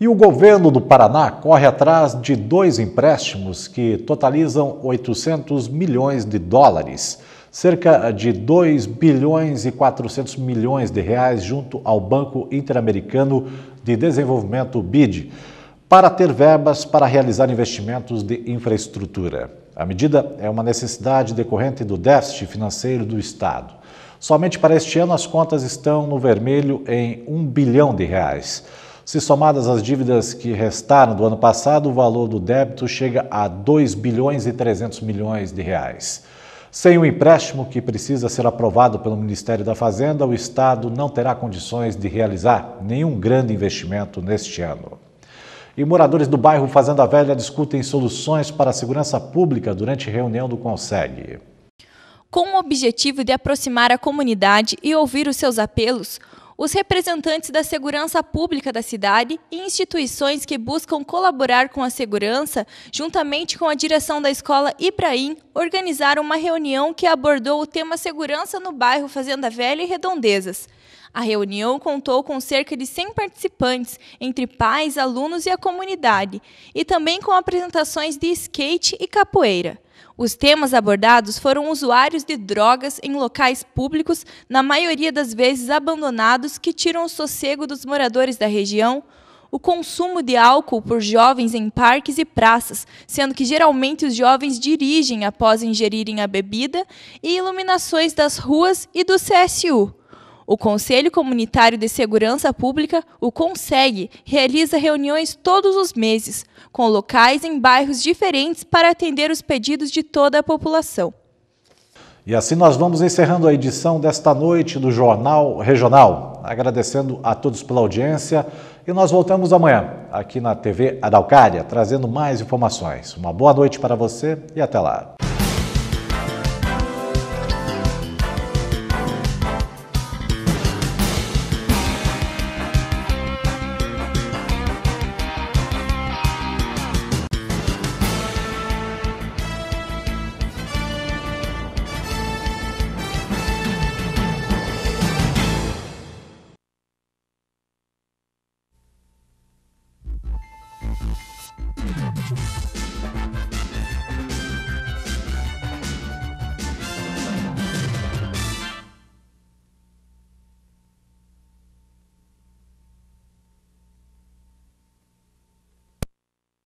E o governo do Paraná corre atrás de dois empréstimos que totalizam 800 milhões de dólares, cerca de 2 bilhões e 400 milhões de reais junto ao Banco Interamericano de Desenvolvimento BID, para ter verbas para realizar investimentos de infraestrutura. A medida é uma necessidade decorrente do déficit financeiro do Estado. Somente para este ano as contas estão no vermelho em 1 bilhão de reais. Se somadas as dívidas que restaram do ano passado, o valor do débito chega a 2 bilhões e 300 milhões de reais. Sem o empréstimo que precisa ser aprovado pelo Ministério da Fazenda, o Estado não terá condições de realizar nenhum grande investimento neste ano. E moradores do bairro Fazenda Velha discutem soluções para a segurança pública durante reunião do Conseg. Com o objetivo de aproximar a comunidade e ouvir os seus apelos, os representantes da segurança pública da cidade e instituições que buscam colaborar com a segurança, juntamente com a direção da escola Ibrahim, organizaram uma reunião que abordou o tema segurança no bairro Fazenda Velha e Redondezas. A reunião contou com cerca de 100 participantes, entre pais, alunos e a comunidade, e também com apresentações de skate e capoeira. Os temas abordados foram usuários de drogas em locais públicos, na maioria das vezes abandonados, que tiram o sossego dos moradores da região, o consumo de álcool por jovens em parques e praças, sendo que geralmente os jovens dirigem após ingerirem a bebida, e iluminações das ruas e do CSU. O Conselho Comunitário de Segurança Pública, o CONSEG, realiza reuniões todos os meses, com locais em bairros diferentes para atender os pedidos de toda a população. E assim nós vamos encerrando a edição desta noite do Jornal Regional. Agradecendo a todos pela audiência e nós voltamos amanhã aqui na TV Adalcária, trazendo mais informações. Uma boa noite para você e até lá.